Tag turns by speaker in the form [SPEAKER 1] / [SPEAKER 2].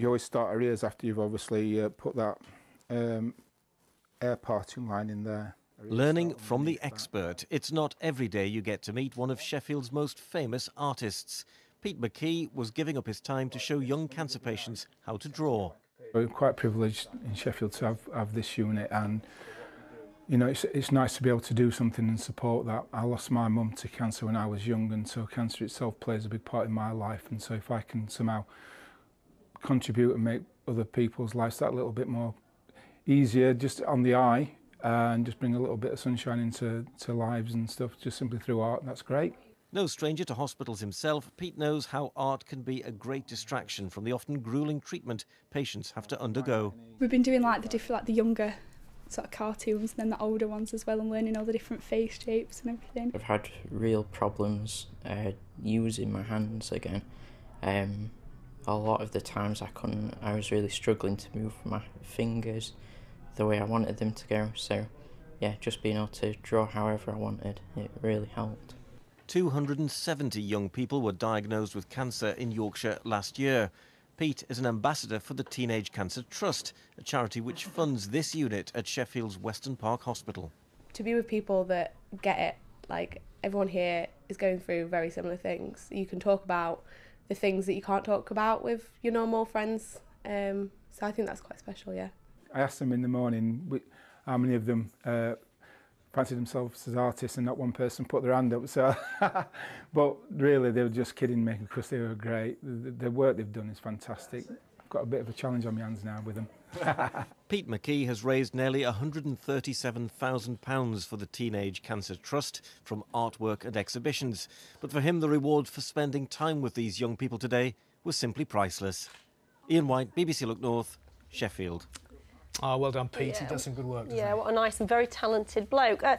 [SPEAKER 1] You always start arrears after you've obviously uh, put that um, air parting line in there.
[SPEAKER 2] Learning from the expert. It's not every day you get to meet one of Sheffield's most famous artists. Pete McKee was giving up his time to show young cancer patients how to draw.
[SPEAKER 1] We're quite privileged in Sheffield to have, have this unit and you know it's, it's nice to be able to do something and support that. I lost my mum to cancer when I was young and so cancer itself plays a big part in my life and so if I can somehow contribute and make other people's lives that little bit more easier just on the eye and just bring a little bit of sunshine into to lives and stuff just simply through art and that's great.
[SPEAKER 2] No stranger to hospitals himself, Pete knows how art can be a great distraction from the often grueling treatment patients have to undergo.
[SPEAKER 3] We've been doing like the different, like the younger sort of cartoons and then the older ones as well and learning all the different face shapes and everything.
[SPEAKER 4] I've had real problems uh, using my hands again. Um, a lot of the times I couldn't, I was really struggling to move my fingers the way I wanted them to go. So yeah, just being able to draw however I wanted, it really helped.
[SPEAKER 2] 270 young people were diagnosed with cancer in Yorkshire last year. Pete is an ambassador for the Teenage Cancer Trust, a charity which funds this unit at Sheffield's Weston Park Hospital.
[SPEAKER 5] To be with people that get it, like everyone here is going through very similar things. You can talk about the things that you can't talk about with your normal friends. Um, so I think that's quite special, yeah.
[SPEAKER 1] I asked them in the morning how many of them uh, fancied themselves as artists and not one person put their hand up. So, but really, they were just kidding me because they were great. The, the work they've done is fantastic. I've got a bit of a challenge on my hands now with them.
[SPEAKER 2] Pete McKee has raised nearly £137,000 for the Teenage Cancer Trust from artwork and exhibitions. But for him, the reward for spending time with these young people today was simply priceless. Ian White, BBC Look North, Sheffield.
[SPEAKER 6] Oh, well done, Pete. Yeah. He does some good work.
[SPEAKER 7] yeah,
[SPEAKER 6] he?
[SPEAKER 7] what a nice and very talented bloke. Uh,